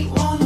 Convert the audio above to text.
we want.